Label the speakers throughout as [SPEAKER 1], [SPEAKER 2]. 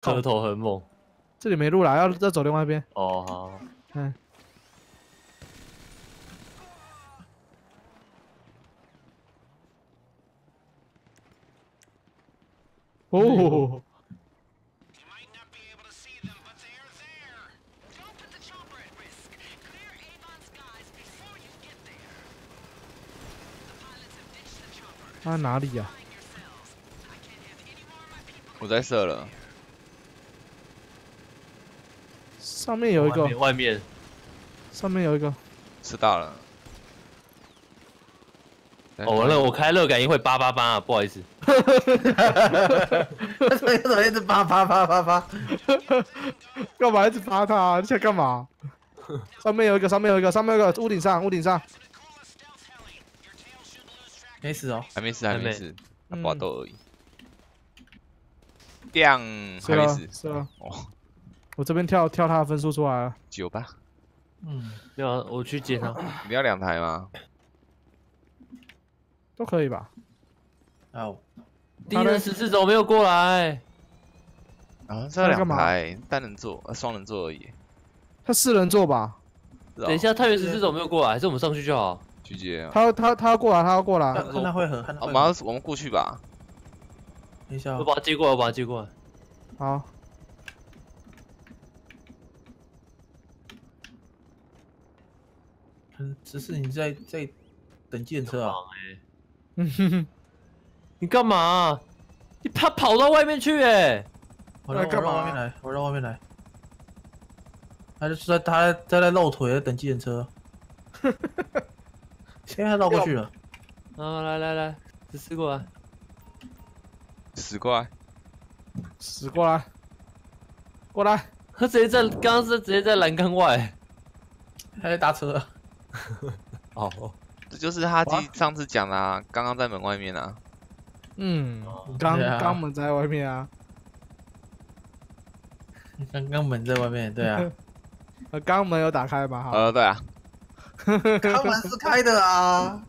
[SPEAKER 1] 磕头很猛，
[SPEAKER 2] 这里没路了，要要走另外一边。
[SPEAKER 1] 哦，好，
[SPEAKER 2] 嗯。哦。他哪里呀？
[SPEAKER 3] 我在射了。
[SPEAKER 2] 上面有一个
[SPEAKER 1] 外，面
[SPEAKER 2] 上面有一个。
[SPEAKER 3] 吃到了。
[SPEAKER 1] 哦，完了，我开热感应会叭叭叭啊，不好意思。
[SPEAKER 4] 为什么怎么一直啪啪啪啪啪？
[SPEAKER 2] 干嘛一直发他、啊？你想干嘛？上面有一个，上面有一个，上面有一个，屋顶上，屋顶上。
[SPEAKER 4] 没死哦，
[SPEAKER 3] 还没死，还
[SPEAKER 1] 还没
[SPEAKER 3] 没死，
[SPEAKER 2] 嗯
[SPEAKER 3] 搏斗而已。亮
[SPEAKER 2] 是了
[SPEAKER 3] 还没死，，
[SPEAKER 2] 是了。
[SPEAKER 3] 哦，
[SPEAKER 2] 我这边跳跳他的分数出来了。
[SPEAKER 3] 九吧？
[SPEAKER 4] 嗯，
[SPEAKER 1] 没有啊，我去接他。
[SPEAKER 3] 你要两台吗？
[SPEAKER 2] 都可以吧？
[SPEAKER 4] 哦，
[SPEAKER 1] 敌人十四走没有过来？
[SPEAKER 3] 啊，这要两台，单人座，呃，双人座而已。
[SPEAKER 2] 他四人座吧？
[SPEAKER 3] 哦
[SPEAKER 1] 等一，下，太原十四走没有过来？还是我们上去就好？
[SPEAKER 3] 去接啊。
[SPEAKER 2] 他他他要过来，他要过来。
[SPEAKER 4] 看看他会合，看他
[SPEAKER 3] 哦我们过去吧。
[SPEAKER 4] 等一下哦，
[SPEAKER 1] 我把他接过来，我把他接过来。
[SPEAKER 2] 好，
[SPEAKER 4] 只是你在在等计程车啊？
[SPEAKER 2] 嗯哼哼，
[SPEAKER 1] 你干嘛？你怕跑到外面去？哎，
[SPEAKER 4] 我让我
[SPEAKER 2] 干嘛
[SPEAKER 4] 让外面来，我到外面来。他就是在他在在露腿在等计程车，现在绕过去了。
[SPEAKER 1] 啊，来来来，十四过来。
[SPEAKER 3] 死过来，
[SPEAKER 2] 死过来，过来。
[SPEAKER 1] 他直接在刚刚是直接在栏杆外。
[SPEAKER 4] 他在搭车，
[SPEAKER 1] 哦，
[SPEAKER 3] 这就是哈
[SPEAKER 4] 哇
[SPEAKER 3] 基上次讲的啊，刚刚在门外面啊。
[SPEAKER 2] 嗯，肛
[SPEAKER 4] 对啊
[SPEAKER 2] 肛门在外面啊，
[SPEAKER 4] 刚刚门在外面，对啊，
[SPEAKER 2] 呃，刚门有打开吗？哈，
[SPEAKER 3] 呃，对啊，
[SPEAKER 4] 刚门是开的啊。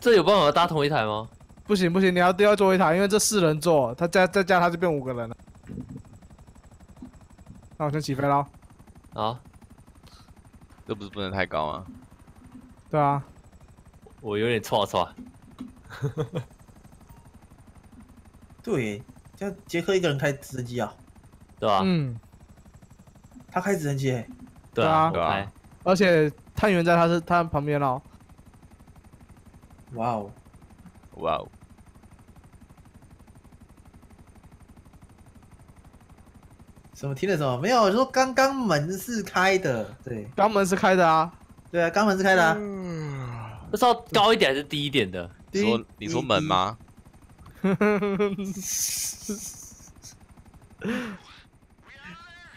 [SPEAKER 1] 这有办法搭同一台吗？
[SPEAKER 2] 不行不行，你要都要坐一台，因为这四人座，他加再加他就变五个人了。那我先起飞喽。
[SPEAKER 1] 啊，
[SPEAKER 3] 这不是不能太高吗？
[SPEAKER 2] 对啊，
[SPEAKER 1] 我有点错错。
[SPEAKER 4] 对，这杰克一个人开直升机啊？
[SPEAKER 1] 对啊？
[SPEAKER 2] 嗯，
[SPEAKER 4] 他开直升机欸，
[SPEAKER 1] 对啊，
[SPEAKER 2] 对
[SPEAKER 1] 我
[SPEAKER 3] 啊。
[SPEAKER 2] 而且探员在他是他旁边哦。
[SPEAKER 4] 哇哦！
[SPEAKER 3] 哇哦，
[SPEAKER 4] 什么听了什么？没有，我说刚刚门是开的，对
[SPEAKER 2] 肛门是开的啊，
[SPEAKER 4] 对啊，肛门是开的啊。
[SPEAKER 1] 这是要高一点还是低一点的？
[SPEAKER 2] 你
[SPEAKER 3] 说你说门吗？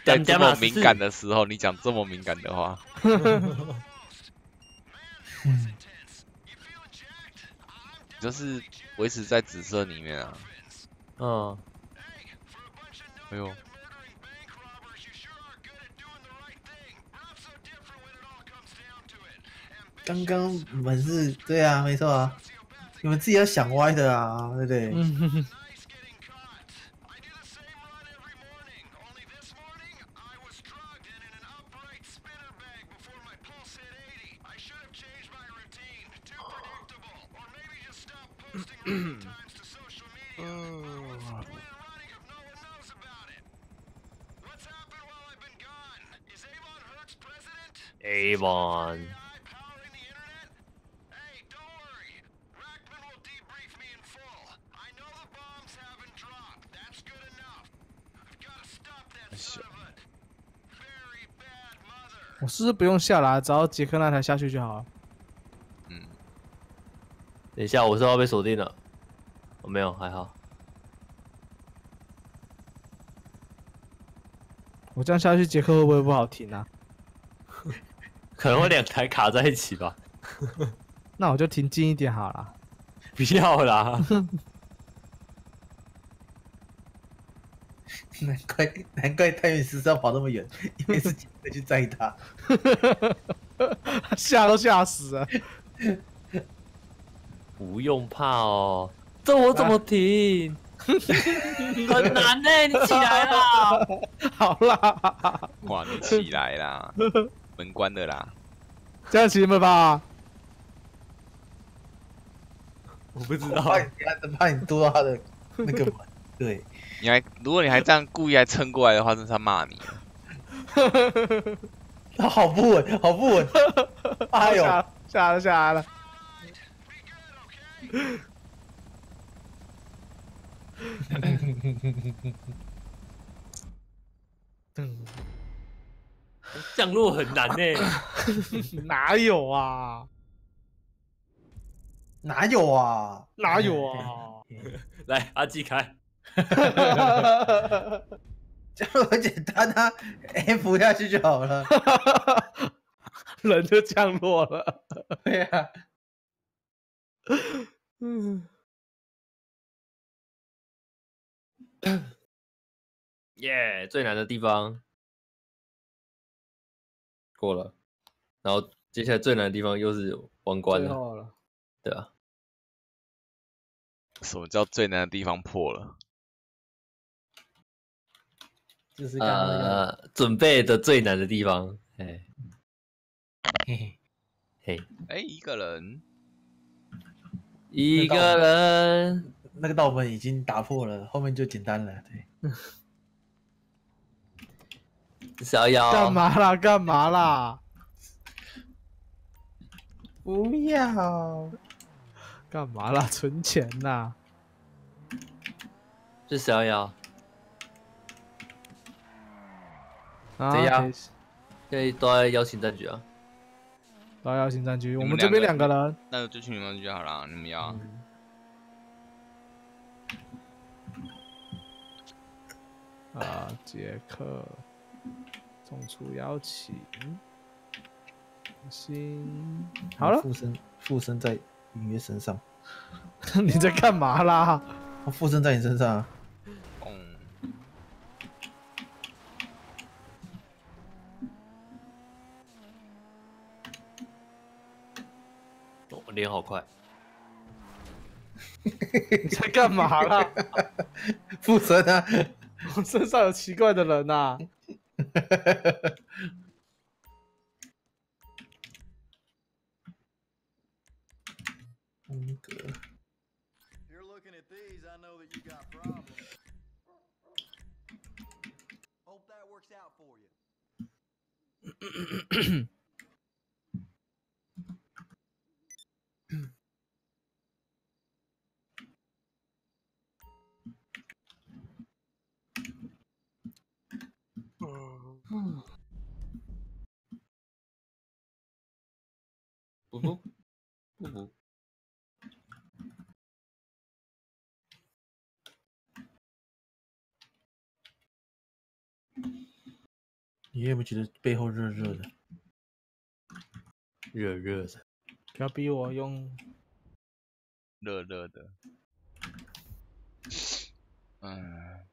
[SPEAKER 3] 在这么敏感的时候，你讲这么敏感的话，就是维持在紫色里面啊。
[SPEAKER 1] 嗯，
[SPEAKER 3] 哎呦，
[SPEAKER 4] 刚刚我们是对啊，没错啊，你们自己要想歪的啊，对不对？
[SPEAKER 2] 嗯哼哼
[SPEAKER 1] ，Avon，
[SPEAKER 2] 我是不是不用下来，只要杰克那台下去就好了。
[SPEAKER 3] 嗯，
[SPEAKER 1] 等一下，我是要被锁定了。我、没有，还好。
[SPEAKER 2] 我这样下去，杰克会不会不好停啊？
[SPEAKER 1] 可能会两台卡在一起吧。
[SPEAKER 2] 那我就停近一点好了。
[SPEAKER 1] 不要啦，
[SPEAKER 4] 难怪难怪太原十四要跑那么远，因为是杰克去载他。
[SPEAKER 2] 吓都吓死了。
[SPEAKER 1] 不用怕哦。这我怎么停？很难呢、你起来啦！
[SPEAKER 2] 好啦，
[SPEAKER 3] 哇，你起来啦，门关的啦。
[SPEAKER 2] 这样行了吧？
[SPEAKER 1] 我不知道
[SPEAKER 4] 怕你怕你嘟到他的那个门，对，
[SPEAKER 3] 你还如果你还这样故意还撑过来的话，真是要骂你。
[SPEAKER 4] 他好不稳，好不稳，哎呦，
[SPEAKER 2] 下下来了下来了。
[SPEAKER 1] 降落很难呢、
[SPEAKER 2] 哪有啊？
[SPEAKER 4] 哪有啊？
[SPEAKER 2] 哪有啊？
[SPEAKER 1] 来，阿基开，
[SPEAKER 4] 这样很简单啊，F 下去就好了。
[SPEAKER 2] 人就降落了。
[SPEAKER 4] 对啊，
[SPEAKER 2] 嗯，
[SPEAKER 1] 耶、最难的地方过了，然后接下来最难的地方又是王冠了，
[SPEAKER 2] 了。
[SPEAKER 1] 对啊，
[SPEAKER 3] 什么叫最难的地方破了？
[SPEAKER 4] 就是刚刚那个，
[SPEAKER 1] 呃，准备的最难的地方，哎
[SPEAKER 4] 嘿嘿，
[SPEAKER 1] 嘿，
[SPEAKER 3] 哎、一个人，
[SPEAKER 1] 一个人，
[SPEAKER 4] 那个道门已经打破了，后面就简单了。对，
[SPEAKER 1] 小妖
[SPEAKER 2] 干？嘛啦？干嘛啦？
[SPEAKER 4] 不要，
[SPEAKER 2] 干嘛啦？存钱呐？
[SPEAKER 1] 是小妖，
[SPEAKER 2] 啊
[SPEAKER 1] 谁呀
[SPEAKER 2] 可以
[SPEAKER 1] 现在都在邀请战局啊。
[SPEAKER 2] 到邀请战局，我
[SPEAKER 3] 们
[SPEAKER 2] 们这边两
[SPEAKER 3] 两个
[SPEAKER 2] 个人。
[SPEAKER 3] 那就去你们局好了，你们要。
[SPEAKER 2] 啊，杰克，送出邀请，心，好了，
[SPEAKER 4] 附身附身在隐约身上，
[SPEAKER 2] 你在干嘛啦？
[SPEAKER 4] 我附身在你身上啊，
[SPEAKER 3] 嗯，
[SPEAKER 1] 哦脸好快，
[SPEAKER 2] 你 在干嘛啦？
[SPEAKER 4] 附身啊，
[SPEAKER 2] 我身上有奇怪的人呐、
[SPEAKER 4] 风格
[SPEAKER 1] 不不不不，
[SPEAKER 4] 你有没有觉得背后热热的？
[SPEAKER 1] 热热的，
[SPEAKER 2] 不要逼我用
[SPEAKER 3] 热热的。嗯，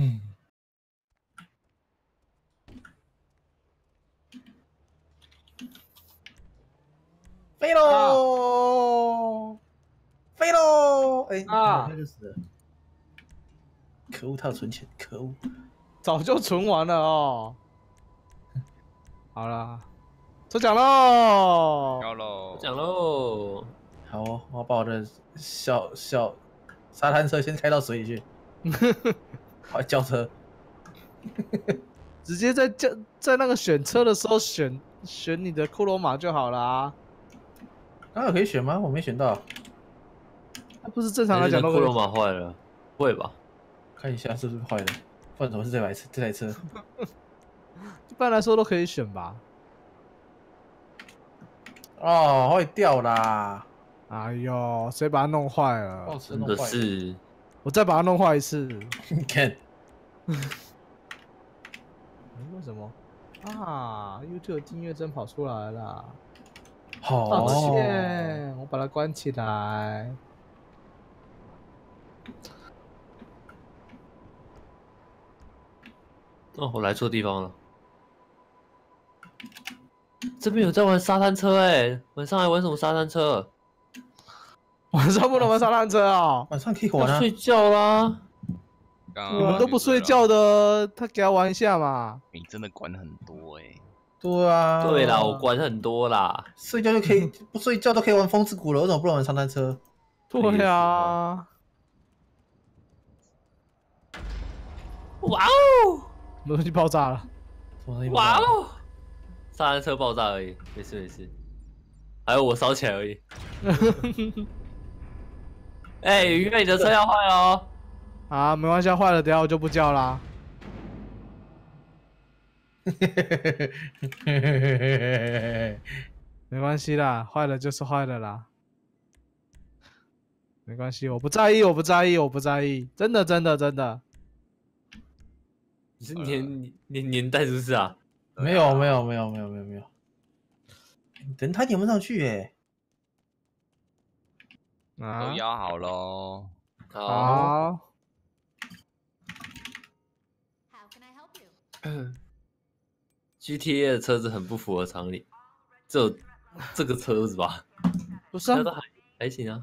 [SPEAKER 4] 嗯，飞喽，飞喽！哎
[SPEAKER 2] 啊
[SPEAKER 4] 那就死了。可恶，他要存钱，可恶！
[SPEAKER 2] 早就存完了哦。好啦，抽奖喽！
[SPEAKER 3] 要喽。
[SPEAKER 1] 抽奖喽，
[SPEAKER 4] 好哦，我把我的小小沙滩车先开到水里去，好叫车。
[SPEAKER 2] 直接在叫在那个选车的时候选选你的库罗马就好了啊。
[SPEAKER 4] 刚有可以选吗？我没选到，
[SPEAKER 2] 那不是正常来讲都可以。
[SPEAKER 1] 库罗马坏了，会吧？
[SPEAKER 4] 看一下是不是坏了。不然怎么是这台车？这台车
[SPEAKER 2] 一般来说都可以选吧。
[SPEAKER 4] 哦，坏掉啦！
[SPEAKER 2] 哎呦，谁把它弄坏
[SPEAKER 4] 哦，
[SPEAKER 2] 了？
[SPEAKER 1] 真的。是
[SPEAKER 2] 我再把它弄坏一次。
[SPEAKER 4] 你 看，
[SPEAKER 2] 诶 为什么啊？YouTube 订阅真跑出来了。
[SPEAKER 4] 好
[SPEAKER 2] 抱歉，我把它关起来。
[SPEAKER 1] 哦，我来错地方了。这边有在玩沙滩车哎，晚上还玩什么沙滩车？
[SPEAKER 2] 晚上不能玩沙滩车啊！
[SPEAKER 4] 晚上可以玩啊。
[SPEAKER 1] 要睡觉啦。
[SPEAKER 3] 刚
[SPEAKER 2] 我们都不睡觉的，他给他玩一下嘛。
[SPEAKER 3] 你真的管很多哎、
[SPEAKER 4] 对啊，
[SPEAKER 1] 对啦，我管很多啦。
[SPEAKER 4] 睡觉就可以，不睡觉都可以玩风之谷了，为什么不能玩沙滩车？
[SPEAKER 2] 对啊，
[SPEAKER 1] 哇哦，
[SPEAKER 2] 东西爆炸了。
[SPEAKER 1] 哇！哦，沙滩车爆炸而已，没事没事。还有我烧起来而已。哎、鱼妹，你的车要坏哦。
[SPEAKER 2] 啊，没关系，坏了，等下我就不叫啦。没关系啦，坏了就是坏了啦。没关系，我不在意，我不在意，我不在意，真的，真的，真的。
[SPEAKER 1] 你是年年年代是不是啊？
[SPEAKER 4] 没有没有没有没有没有没有，等他点不上去耶。
[SPEAKER 2] 啊
[SPEAKER 3] 都，邀好喽。
[SPEAKER 1] 好? GTA 的车子很不符合常理，只有这个车子吧，
[SPEAKER 2] 不是
[SPEAKER 1] 还还行啊。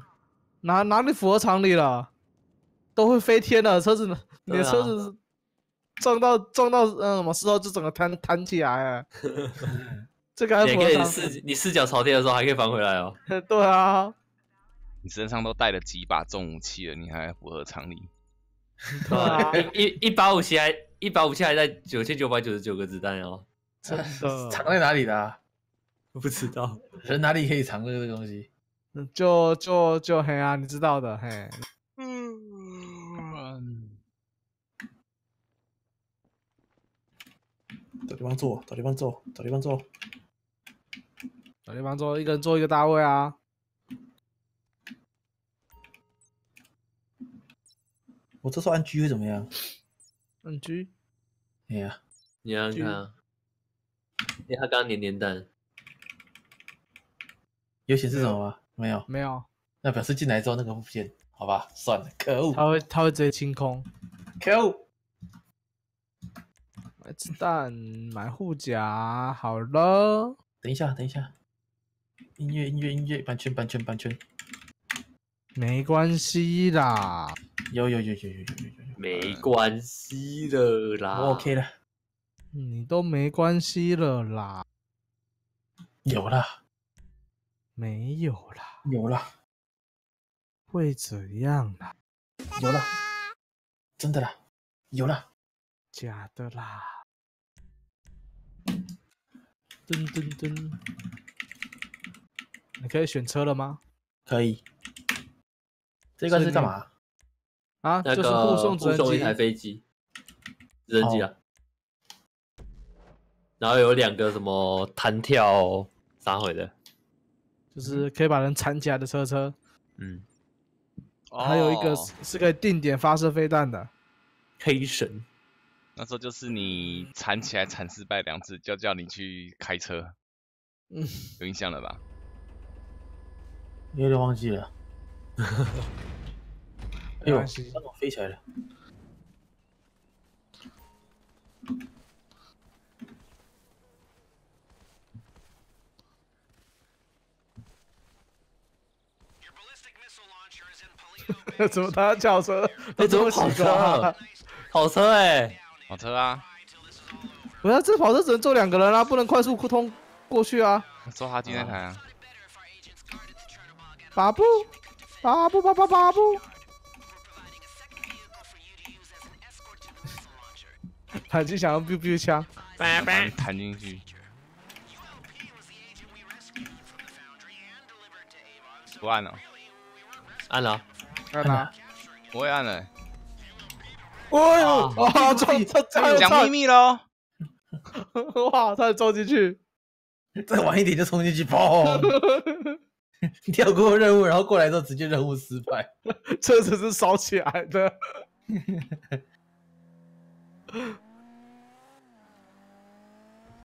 [SPEAKER 2] 哪哪里符合常理了？都会飞天的，车子呢？你的车子撞到撞到嗯什么时候就整个弹弹起来了，这个还
[SPEAKER 1] 你还可以
[SPEAKER 2] 符合常
[SPEAKER 1] 视你四脚朝天的时候还可以返回来哦。
[SPEAKER 2] 对啊，
[SPEAKER 3] 你身上都带了几把重武器了，你还符合常理？
[SPEAKER 2] 对啊，
[SPEAKER 1] 一一一把武器还一把武器还在九千九百九十九个子弹哦。
[SPEAKER 2] 真的
[SPEAKER 4] 藏在哪里的、啊？
[SPEAKER 1] 不知道，
[SPEAKER 4] 人哪里可以藏这个东西？
[SPEAKER 2] 嗯就就就嘿啊，你知道的嘿。
[SPEAKER 3] 嗯，
[SPEAKER 4] 找地方坐，找地方坐，找地方坐。
[SPEAKER 2] 找地方坐，一个人坐一个大位啊。
[SPEAKER 4] 我这时候按 G 会怎么样？
[SPEAKER 2] 按，G
[SPEAKER 4] 哎呀，
[SPEAKER 1] 你按看啊，因为他刚刚年年蛋，
[SPEAKER 4] 有显示什么吗？没有，
[SPEAKER 2] 没有，
[SPEAKER 4] 那表示进来之后那个不见，好吧，算了，可恶，
[SPEAKER 2] 他会他会直接清空。
[SPEAKER 4] 可恶。
[SPEAKER 2] 买子弹，买护甲，好了。
[SPEAKER 4] 等一下，等一下，音乐，音乐，音乐，版权，版权，版权，
[SPEAKER 2] 没关系啦，
[SPEAKER 4] 有有有有有有有有有，
[SPEAKER 1] 没关系的啦。
[SPEAKER 4] 我 OK 了，
[SPEAKER 2] 你都没关系了啦，
[SPEAKER 4] 有了，
[SPEAKER 2] 没有啦，
[SPEAKER 4] 有了，
[SPEAKER 2] 会怎样啦？
[SPEAKER 4] 有了，真的啦，有了，
[SPEAKER 2] 假的啦。噔噔噔，你可以选车了吗？
[SPEAKER 4] 可以。这个是干嘛？
[SPEAKER 2] 啊，
[SPEAKER 1] 那
[SPEAKER 2] 就是护送
[SPEAKER 1] 护送一台飞机，直升机啊。然后有两个什么弹跳啥毁的，
[SPEAKER 2] 就是可以把人缠起来的车车，
[SPEAKER 1] 嗯，
[SPEAKER 2] 还有一个是可以定点发射飞弹的。
[SPEAKER 1] 黑神，
[SPEAKER 3] 那时候就是你缠起来缠失败两次，就叫你去开车，
[SPEAKER 2] 嗯，
[SPEAKER 3] 有印象了吧？
[SPEAKER 4] 有点忘记了。哎呦，飞起来了。
[SPEAKER 2] 怎么他轿车？
[SPEAKER 1] 哎、怎么跑车？跑车哎、
[SPEAKER 3] 跑车啊，
[SPEAKER 2] 不是，这跑车只能坐两个人啊，不能快速通过去啊！
[SPEAKER 3] 坐他进那台啊。
[SPEAKER 2] 巴布，巴布，巴巴巴布。他已经想要 biu biu 枪，
[SPEAKER 1] 拜
[SPEAKER 3] 拜弹进去。不按了，
[SPEAKER 1] 按了，
[SPEAKER 2] 按了。
[SPEAKER 3] 我也按了。
[SPEAKER 2] 哎呦，哇，撞 撞撞
[SPEAKER 3] 讲秘密喽！
[SPEAKER 2] 哇，差点撞进去。
[SPEAKER 4] 再晚一点就冲进去，砰！跳过任务，然后过来之后直接任务失败。
[SPEAKER 2] 车子是烧起来的。